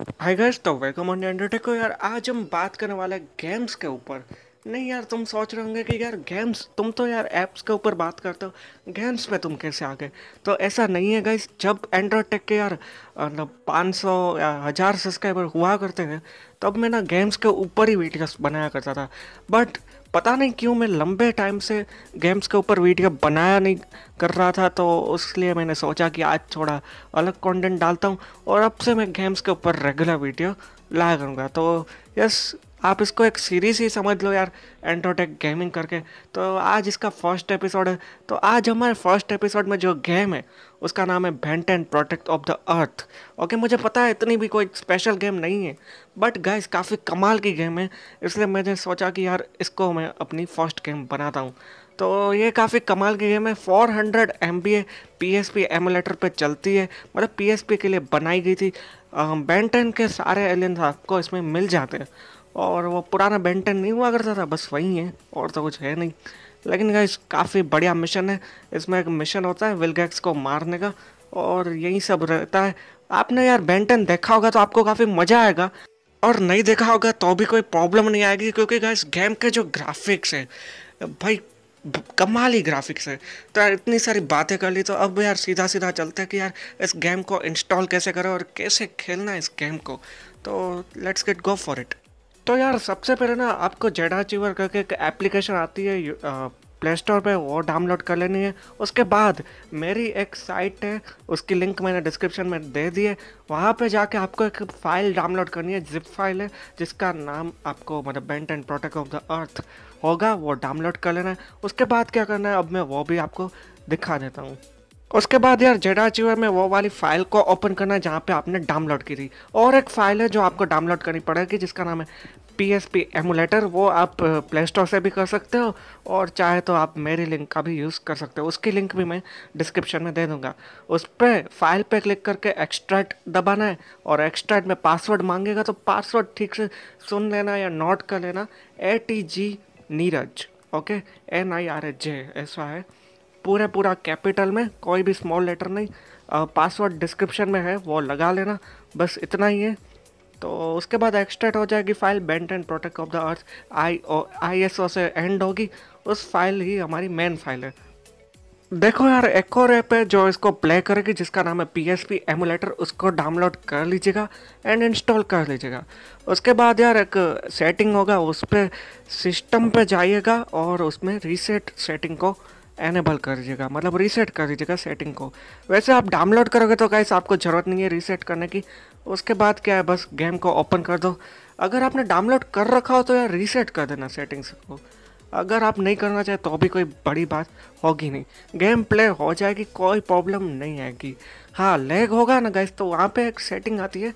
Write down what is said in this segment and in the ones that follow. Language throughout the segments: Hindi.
हाय गाइस तो वेलकम ऑन एंडरटेक यार। आज हम बात करने वाले गेम्स के ऊपर। नहीं यार, तुम सोच रहे होंगे कि यार गेम्स तुम तो यार ऐप्स के ऊपर बात करते हो। गेम्स पे तुम कैसे आ गए? तो ऐसा नहीं है गाइस जब एंड्रॉयड के यार मतलब पाँच सौ या हज़ार सब्सक्राइबर हुआ करते थे, तब मैं ना गेम्स के ऊपर ही वीडियोस बनाया करता था। बट पता नहीं क्यों मैं लंबे टाइम से गेम्स के ऊपर वीडियो बनाया नहीं कर रहा था तो उसलिए मैंने सोचा कि आज थोड़ा अलग कंटेंट डालता हूँ और अब से मैं गेम्स के ऊपर रेगुलर वीडियो लाया करूँगा तो यस आप इसको एक सीरीज़ ही समझ लो यार एंट्रोटेक गेमिंग करके। तो आज इसका फ़र्स्ट एपिसोड है। तो आज हमारे फ़र्स्ट एपिसोड में जो गेम है, उसका नाम है bent and protect of the earth okay मुझे पता है, इतनी भी कोई स्पेशल गेम नहीं है। बट गाइस काफ़ी कमाल की गेम है। इसलिए मैंने सोचा कि यार, इसको मैं अपनी फ़र्स्ट गेम बनाता हूँ। तो ये काफ़ी कमाल की गेम है। 400 hundred M B a P S P emulator पर चलती है। मतलब पी एस पी के लिए बनाई गई थी। बेंटन के सारे एलियंस आपको इसमें मिल जाते हैं। और वो पुराना बेंटन नहीं हुआ करता था, बस वही है, और तो कुछ है नहीं। लेकिन गाइस काफ़ी बढ़िया मिशन है। इसमें एक मिशन होता है विलगैक्स को मारने का, और यही सब रहता है। आपने यार बेंटन देखा होगा तो आपको काफ़ी मज़ा आएगा, और नहीं देखा होगा तो भी कोई प्रॉब्लम नहीं आएगी, क्योंकि गाइस गेम के जो ग्राफिक्स है, भाई कमाल ही ग्राफिक्स है। तो यार, इतनी सारी बातें कर ली तो अब यार सीधा सीधा चलते हैं कि यार, इस गेम को इंस्टॉल कैसे करें और कैसे खेलना है इस गेम को। तो let's get go for it तो यार, सबसे पहले ना आपको जेडा अचीवर करके एक एप्लीकेशन आती है प्ले स्टोर पर वो डाउनलोड कर लेनी है। उसके बाद मेरी एक साइट है, उसकी लिंक मैंने डिस्क्रिप्शन में दे दी है। वहाँ पे जाके आपको एक फ़ाइल डाउनलोड करनी है जिप फ़ाइल है, जिसका नाम आपको मतलब bent and protect of the earth होगा, वो डाउनलोड कर लेना है। उसके बाद क्या करना है, अब मैं वो भी आपको दिखा देता हूँ। उसके बाद यार जेडा अचीवर में वो वाली फ़ाइल को ओपन करना है जहाँ पे आपने डाउनलोड की थी। और एक फ़ाइल है जो आपको डाउनलोड करनी पड़ेगी, जिसका नाम है पी एस पी एमुलेटर वो आप प्ले स्टोर से भी कर सकते हो और चाहे तो आप मेरी लिंक का भी यूज़ कर सकते हो। उसकी लिंक भी मैं डिस्क्रिप्शन में दे दूँगा। उस पर फ़ाइल पे क्लिक करके एक्सट्रैक्ट दबाना है और एक्सट्रैक्ट में पासवर्ड मांगेगा तो पासवर्ड ठीक से सुन लेना या नोट कर लेना। A T G Neeraj okay N I R H J ऐसा है। पूरे पूरा कैपिटल में, कोई भी स्मॉल लेटर नहीं। पासवर्ड डिस्क्रिप्शन में है, वो लगा लेना। बस इतना ही है। तो उसके बाद एक्सट्रैक्ट हो जाएगी file bent and protect of the earth I O I S O से एंड होगी। उस फ़ाइल ही हमारी मेन फ़ाइल है। देखो यार, एक और ऐप है जो इसको प्ले करेगी, जिसका नाम है पी एस पी एमुलेटर उसको डाउनलोड कर लीजिएगा एंड इंस्टॉल कर लीजिएगा। उसके बाद यार एक सेटिंग होगा, उस पर सिस्टम पे जाइएगा और उसमें रीसेट सेटिंग को एनेबल कर दीजिएगा मतलब रीसेट कर दीजिएगा सेटिंग को। वैसे आप डाउनलोड करोगे तो गाइस आपको ज़रूरत नहीं है रीसेट करने की। उसके बाद क्या है, बस गेम को ओपन कर दो। अगर आपने डाउनलोड कर रखा हो तो यार रीसेट कर देना सेटिंग्स को। अगर आप नहीं करना चाहे तो भी कोई बड़ी बात होगी नहीं। गेम प्ले हो जाएगी, कोई प्रॉब्लम नहीं आएगी। हाँ लेग होगा ना गैस तो वहाँ पे एक सेटिंग आती है।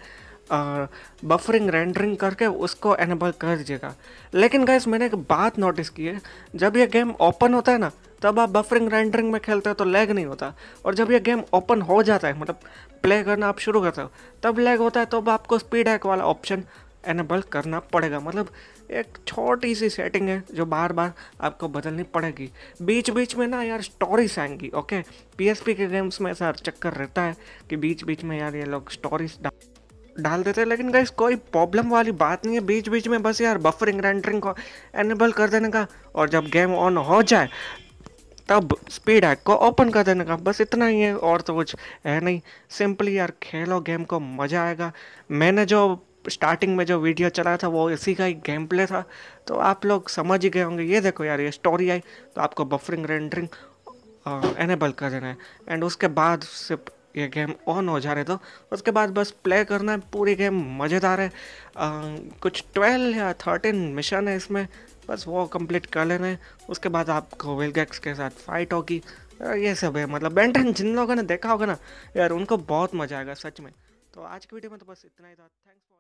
बफरिंग रेंडरिंग करके उसको एनेबल कर दीजिएगा। लेकिन गाइस मैंने एक बात नोटिस की है, जब ये गेम ओपन होता है ना, तब आप बफरिंग रेंडरिंग में खेलते हो तो लैग नहीं होता। और जब ये गेम ओपन हो जाता है मतलब प्ले करना आप शुरू करते हो, तब लैग होता है तो आपको स्पीड हैक वाला ऑप्शन एनेबल करना पड़ेगा। मतलब एक छोटी सी सेटिंग है जो बार बार आपको बदलनी पड़ेगी। बीच बीच में ना यार स्टोरीज आएँगी ओके पीएसपी के गेम्स में ऐसा चक्कर रहता है कि बीच बीच में यार ये लोग स्टोरीज डाल देते हैं। लेकिन गाइस कोई प्रॉब्लम वाली बात नहीं है। बीच बीच में बस यार बफरिंग रेंडरिंग को एनेबल कर देने का और जब गेम ऑन हो जाए, तब स्पीड हैक को ओपन कर देने का। बस इतना ही है और तो कुछ है नहीं। सिंपली यार खेलो गेम को, मज़ा आएगा। मैंने जो स्टार्टिंग में जो वीडियो चलाया था, वो इसी का ही गेम प्ले था। तो आप लोग समझ ही गए होंगे। ये देखो यार, ये स्टोरी आई तो आपको बफरिंग रेंडरिंग एनेबल कर देना है। एंड उसके बाद सिर्फ़ ये गेम ऑन हो जा रहे तो उसके बाद बस प्ले करना है पूरी गेम मज़ेदार है। आ, कुछ ट्वेल्व या थर्टीन मिशन है इसमें बस वो कंप्लीट कर लेना है। उसके बाद आपको विलगैक्स के साथ फाइट होगी। ये सब है मतलब बेंटन जिन लोगों ने देखा होगा ना यार उनको बहुत मज़ा आएगा सच में। तो आज की वीडियो में तो बस इतना ही था। Thanks for